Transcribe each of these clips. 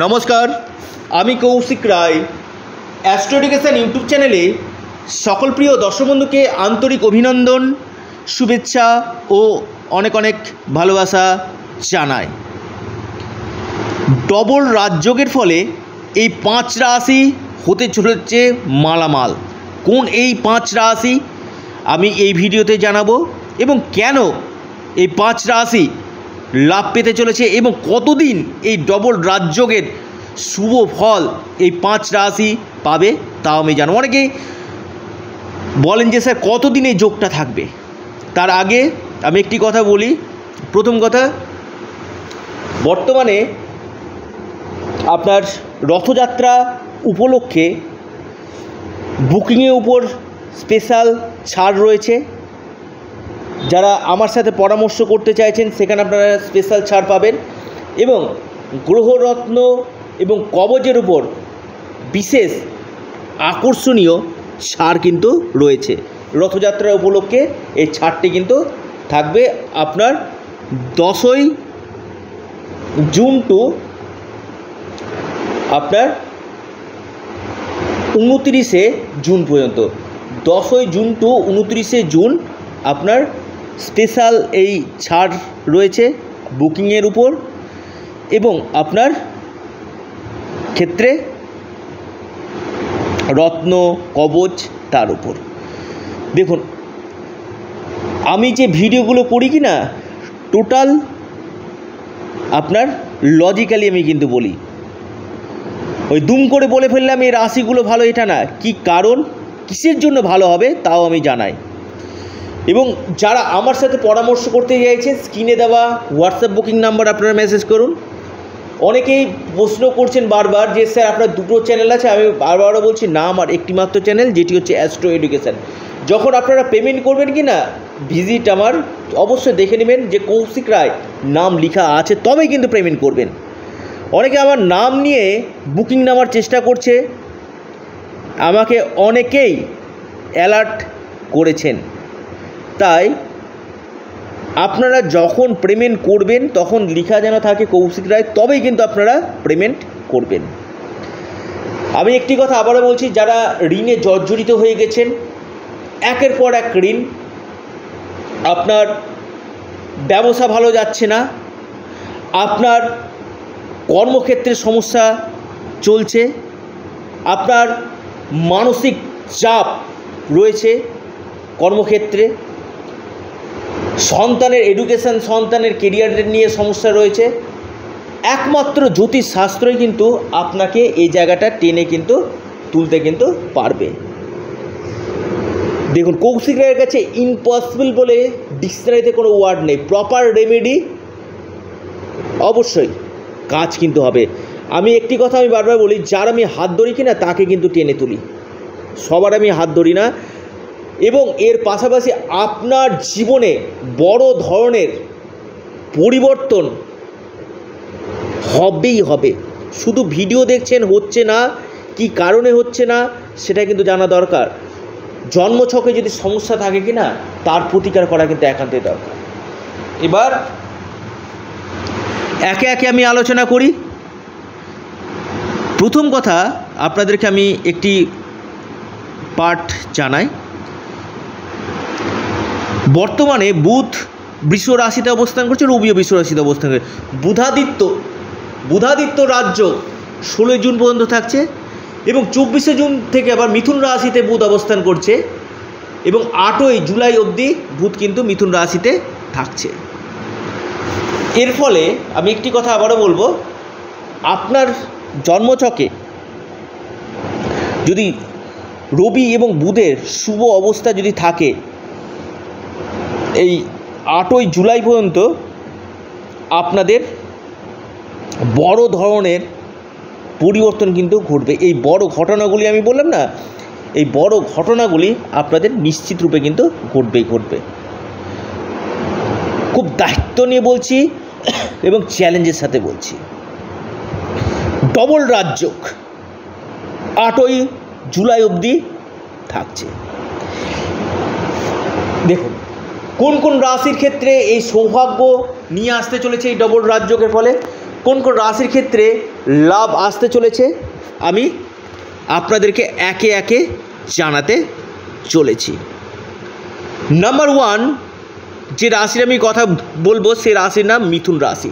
নমস্কার, আমি Koushik Roy. Astro education YouTube চ্যানেলে সকল প্রিয় দর্শক বন্ধুকে আন্তরিক অভিনন্দন, শুভেচ্ছা ও অনেক অনেক ভালোবাসা জানাই। ডবল রাজযোগের ফলে এই পাঁচ রাশি হতে চলেছে মালামাল। কোন এই পাঁচ রাশি? আমি এই ভিডিওতে জানাব এবং কেন এই পাঁচ রাশি লাভ পেতে চলেছে এবং কতদিন এই ডবল রাজযোগের শুভ ফল এই পাঁচ রাশি পাবে, তাও আমি জানব। অনেকেই বলেন যে, স্যার, কতদিন এই যোগটা থাকবে? তার আগে আমি একটি কথা বলি। প্রথম কথা, বর্তমানে আপনার রথযাত্রা উপলক্ষে বুকিংয়ের উপর স্পেশাল ছাড় রয়েছে। যারা আমার সাথে পরামর্শ করতে চাইছেন, সেখানে আপনারা স্পেশাল ছাড় পাবেন এবং গ্রহরত্ন এবং কবজের উপর বিশেষ আকর্ষণীয় ছাড় কিন্তু রয়েছে। রথযাত্রা উপলক্ষে এই ছাড়টি কিন্তু থাকবে আপনার দশই জুন টু আপনার উনতিরিশে জুন পর্যন্ত। দশই জুন টু উনত্রিশে জুন আপনার স্পেশাল এই ছাড় রয়েছে বুকিংয়ের উপর এবং আপনার ক্ষেত্রে রত্ন, কবচ তার উপর। দেখুন, আমি যে ভিডিওগুলো করি কি না, টোটাল আপনার লজিক্যালি আমি কিন্তু বলি। ওই দুম করে বলে ফেললাম, এই রাশিগুলো ভালো, এটা না। কি কারণ, কিসের জন্য ভালো হবে, তাও আমি জানাই। এবং যারা আমার সাথে পরামর্শ করতে চাইছেন স্ক্রিনে দেওয়া হোয়াটসঅ্যাপ বুকিং নাম্বার আপনারা মেসেজ করুন। অনেকেই প্রশ্ন করছেন বারবার যে, স্যার, আপনার দুটো চ্যানেল আছে। আমি বারবারও বলছি, না, আমার একটি মাত্র চ্যানেল যেটি হচ্ছে অ্যাস্ট্রো এডুকেশান যখন আপনারা পেমেন্ট করবেন কি না ভিজিট আমার, অবশ্যই দেখে নেবেন যে, কৌশিক রায় নাম লেখা আছে, তবেই কিন্তু পেমেন্ট করবেন। অনেকে আমার নাম নিয়ে বুকিং নেওয়ার চেষ্টা করছে। আমাকে অনেকেই অ্যালার্ট করেছেন। তাই আপনারা যখন পেমেন্ট করবেন, তখন লেখা যেন থাকে কৌশিক রায়, তবেই কিন্তু আপনারা পেমেন্ট করবেন। আমি একটি কথা আবারও বলছি, যারা ঋণে জর্জরিত হয়ে গেছেন, একের পর এক ঋণ, আপনার ব্যবসা ভালো যাচ্ছে না, আপনার কর্মক্ষেত্রে সমস্যা চলছে, আপনার মানসিক চাপ রয়েছে কর্মক্ষেত্রে সন্তানের এডুকেশান সন্তানের কেরিয়ারের নিয়ে সমস্যা রয়েছে। একমাত্র জ্যোতিষ শাস্ত্রই কিন্তু আপনাকে এই জায়গাটা টেনে কিন্তু তুলতে কিন্তু পারবে। দেখুন, কৌশিক রায়ের কাছে ইম্পসিবল বলে ডিকশনারিতে কোনো ওয়ার্ড নেই। প্রপার রেমেডি অবশ্যই কাজ কিন্তু হবে। আমি একটি কথা আমি বারবার বলি, যার আমি হাত ধরি কিনা তাকে কিন্তু টেনে তুলি। সবার আমি হাত ধরি না। এবং এর পাশাপাশি আপনার জীবনে বড় ধরনের পরিবর্তন হবেই হবে। শুধু ভিডিও দেখছেন হচ্ছে না, কি কারণে হচ্ছে না, সেটা কিন্তু জানা দরকার। জন্মছকে যদি সমস্যা থাকে কি না তার প্রতিকার করা কিন্তু একান্তই দরকার। এবার একে একে আমি আলোচনা করি। প্রথম কথা, আপনাদেরকে আমি একটি পাঠ জানাই। বর্তমানে বুধ বৃষ রাশিতে অবস্থান করছে, রবিও বৃষ রাশিতে অবস্থান করছে বুধাদিত্য বুধাদিত্য রাজ্য ষোলোই জুন পর্যন্ত থাকছে এবং চব্বিশে জুন থেকে আবার মিথুন রাশিতে বুধ অবস্থান করছে এবং আটই জুলাই অবধি বুধ কিন্তু মিথুন রাশিতে থাকছে। এর ফলে আমি একটি কথা আবারও বলব, আপনার জন্মচকে যদি রবি এবং বুধের শুভ অবস্থা যদি থাকে এই আটই জুলাই পর্যন্ত আপনাদের বড় ধরনের পরিবর্তন কিন্তু ঘটবে। এই বড় ঘটনাগুলি আমি বললাম না, এই বড় ঘটনাগুলি আপনাদের নিশ্চিত রূপে কিন্তু ঘটবেই ঘটবে। খুব দায়িত্ব নিয়ে বলছি এবং চ্যালেঞ্জের সাথে বলছি। ডবল রাজযোগ আটই জুলাই অবধি থাকছে। দেখুন কোন কোন রাশির ক্ষেত্রে এই সৌভাগ্য নিয়ে আসতে চলেছে এই ডবল রাজযোগের ফলে? কোন কোন রাশির ক্ষেত্রে লাভ আসতে চলেছে? আমি আপনাদেরকে একে একে জানাতে চলেছি। নাম্বার ওয়ান, যে রাশির আমি কথা বলব সে রাশির নাম মিথুন রাশি।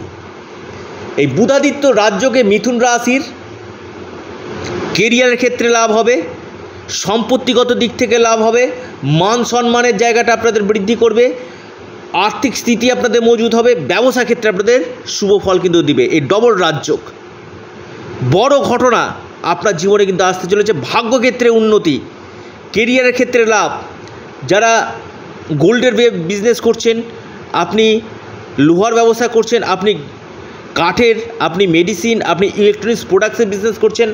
এই বুধাদিত্য রাজ্যকে মিথুন রাশির কেরিয়ারের ক্ষেত্রে লাভ হবে। সম্পত্তিগত দিক থেকে লাভ হবে, মান সম্মানের জায়গাটা আপনাদের বৃদ্ধি করবে, আর্থিক স্থিতি আপনাদের মজুদ হবে, ব্যবসা ক্ষেত্রে আপনাদের শুভ ফল কিন্তু দিবে। এই ডবল রাজযোগ। বড় ঘটনা আপনার জীবনে কিন্তু আসতে চলেছে ভাগ্যক্ষেত্রে উন্নতি কেরিয়ারের ক্ষেত্রে লাভ। যারা গোল্ডের বিজনেস করছেন, আপনি লোহার ব্যবসা করছেন, আপনি কাঠের, আপনি মেডিসিন আপনি ইলেকট্রনিক্স প্রোডাক্টসের বিজনেস করছেন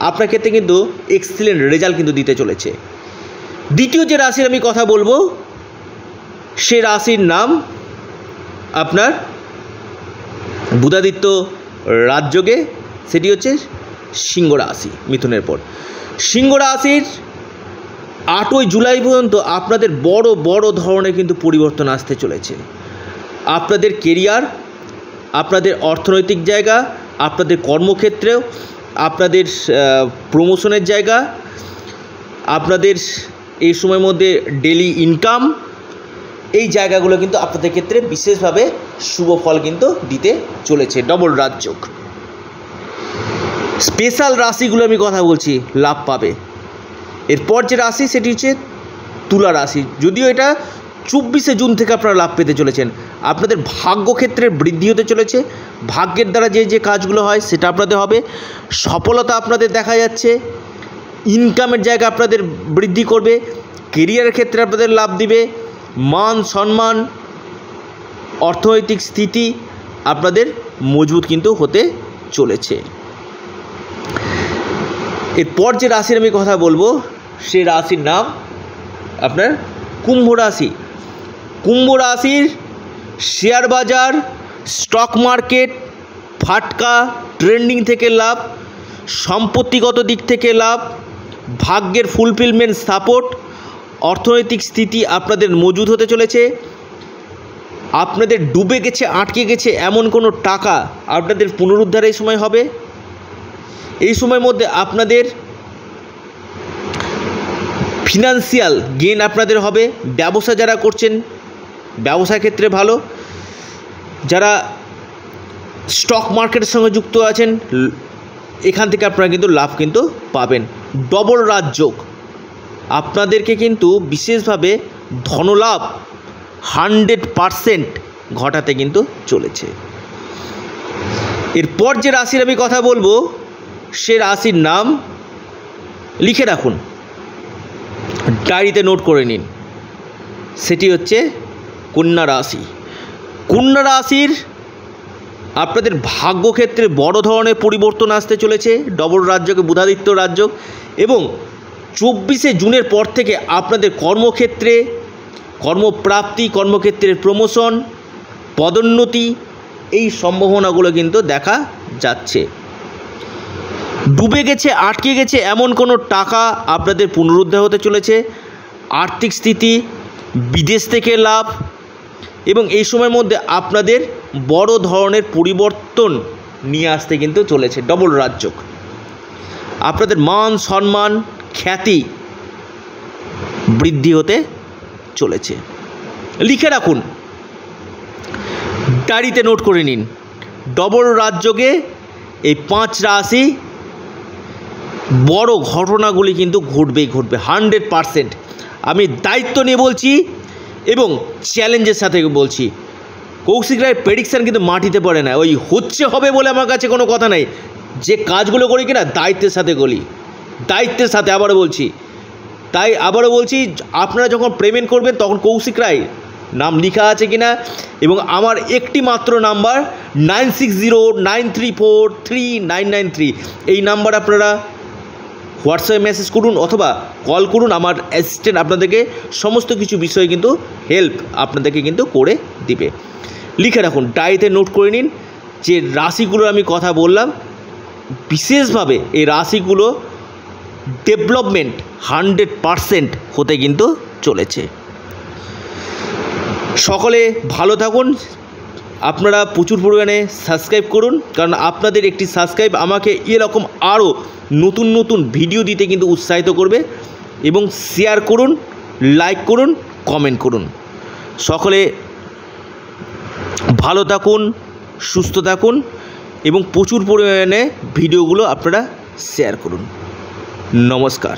আপনার ক্ষেত্রে কিন্তু এক্সিলেন্ট রেজাল্ট কিন্তু দিতে চলেছে। দ্বিতীয় যে রাশির আমি কথা বলব, সে রাশির নাম আপনার বুধাদিত্য রাজযোগে, সেটি হচ্ছে সিংহ রাশি, মিথুনের পর। সিংহ রাশির আটই জুলাই পর্যন্ত আপনাদের বড় বড় ধরনের কিন্তু পরিবর্তন আসতে চলেছে। আপনাদের কেরিয়ার আপনাদের অর্থনৈতিক জায়গা, আপনাদের কর্মক্ষেত্রেও আপনাদের প্রমোশনের জায়গা, আপনাদের এই সময়ের মধ্যে ডেলি ইনকাম এই জায়গাগুলো কিন্তু আপনাদের ক্ষেত্রে বিশেষভাবে শুভ ফল কিন্তু দিতে চলেছে ডবল রাজযোগ। স্পেশাল রাশিগুলো আমি কথা বলছি, লাভ পাবে। এরপর যে রাশি, সেটি হচ্ছে তুলা রাশি। যদিও এটা চব্বিশে জুন থেকে আপনারা লাভ পেতে চলেছেন। আপনাদের ভাগ্যক্ষেত্রের বৃদ্ধি হতে চলেছে। ভাগ্যের দ্বারা যে যে কাজগুলো হয় সেটা আপনাদের হবে। সফলতা আপনাদের দেখা যাচ্ছে। ইনকামের জায়গা আপনাদের বৃদ্ধি করবে। কেরিয়ারের ক্ষেত্রে আপনাদের লাভ দিবে। মান সম্মান, অর্থনৈতিক স্থিতি আপনাদের মজবুত কিন্তু হতে চলেছে। এরপর যে রাশির আমি কথা বলব, সে রাশির নাম আপনার কুম্ভ রাশি। কুম্ভ রাশির শেয়ার বাজার, স্টক মার্কেট, ফাটকা, ট্রেন্ডিং থেকে লাভ, সম্পত্তিগত দিক থেকে লাভ, ভাগ্যের ফুলফিলমেন্ট সাপোর্ট অর্থনৈতিক স্থিতি আপনাদের মজুদ হতে চলেছে। আপনাদের ডুবে গেছে, আটকে গেছে এমন কোনো টাকা আপনাদের পুনরুদ্ধার এই সময় হবে। এই সময়ের মধ্যে আপনাদের ফিনান্সিয়াল গেন আপনাদের হবে। ব্যবসা যারা করছেন ব্যবসা ক্ষেত্রে ভালো। যারা স্টক মার্কেটের সঙ্গে যুক্ত আছেন, এখান থেকে আপনারা কিন্তু লাভ কিন্তু পাবেন। ডবল রাজযোগ আপনাদেরকে কিন্তু বিশেষভাবে ধনলাভ হান্ড্রেড পারসেন্ট ঘটাতে কিন্তু চলেছে। এরপর যে রাশির আমি কথা বলব, সে রাশির নাম লিখে রাখুন। ডায়েরিতে নোট করে নিন। সেটি হচ্ছে কন্যা রাশি। কন্যা রাশির আপনাদের ভাগ্যক্ষেত্রে বড় ধরনের পরিবর্তন আসতে চলেছে, ডবল রাজ্যকে বুধাদিত্য রাজ্য এবং চব্বিশে জুনের পর থেকে আপনাদের কর্মক্ষেত্রে কর্মপ্রাপ্তি, কর্মক্ষেত্রের প্রমোশন, পদোন্নতি এই সম্ভাবনাগুলো কিন্তু দেখা যাচ্ছে। ডুবে গেছে, আটকে গেছে এমন কোনো টাকা আপনাদের পুনরুদ্ধার হতে চলেছে। আর্থিক স্থিতি, বিদেশ থেকে লাভ এবং এই সময়ের মধ্যে আপনাদের বড় ধরনের পরিবর্তন নিয়ে আসতে কিন্তু চলেছে ডবল রাজ্যক আপনাদের মান, সম্মান, খ্যাতি বৃদ্ধি হতে চলেছে। লিখে রাখুন। ডায়েরিতে নোট করে নিন। ডবল রাজযোগে এই পাঁচ রাশি বড় ঘটনাগুলি কিন্তু ঘটবেই ঘটবে। Hundred percent. আমি দায়িত্ব নিয়ে বলছি এবং চ্যালেঞ্জের সাথে বলছি। কৌশিক রায়ের প্রেডিকশান কিন্তু মাটিতে পড়ে না। ওই হচ্ছে, হবে বলে আমার কাছে কোনো কথা নাই। যে কাজগুলো করি কিনা, দায়িত্বের সাথে করি। দায়িত্বের সাথে আবারও বলছি। তাই আবারও বলছি, আপনারা যখন পেমেন্ট করবেন, তখন কৌশিক রায় নাম লেখা আছে কিনা, এবং আমার একটি মাত্র number nine six zero nine three four three nine nine three এই নাম্বার আপনারা হোয়াটসঅ্যাপে মেসেজ করুন অথবা কল করুন। আমার অ্যাসিস্ট্যান্ট আপনাদেরকে সমস্ত কিছু বিষয়ে কিন্তু হেল্প আপনাদেরকে কিন্তু করে দিবে। লিখে রাখুন ডায়েরিতে নোট করে নিন যে রাশিগুলোর আমি কথা বললাম। বিশেষভাবে এই রাশিগুলো ডেভেলপমেন্ট হান্ড্রেড পারসেন্ট হতে কিন্তু চলেছে। সকলে ভালো থাকুন আপনারা প্রচুর পরিমাণে সাবস্ক্রাইব করুন, কারণ আপনাদের একটি সাবস্ক্রাইব আমাকে এরকম আরও নতুন নতুন ভিডিও দিতে কিন্তু উৎসাহিত করবে এবং শেয়ার করুন লাইক করুন কমেন্ট করুন। সকলে ভালো থাকুন, সুস্থ থাকুন এবং প্রচুর পরিমাণে ভিডিওগুলো আপনারা শেয়ার করুন। নমস্কার।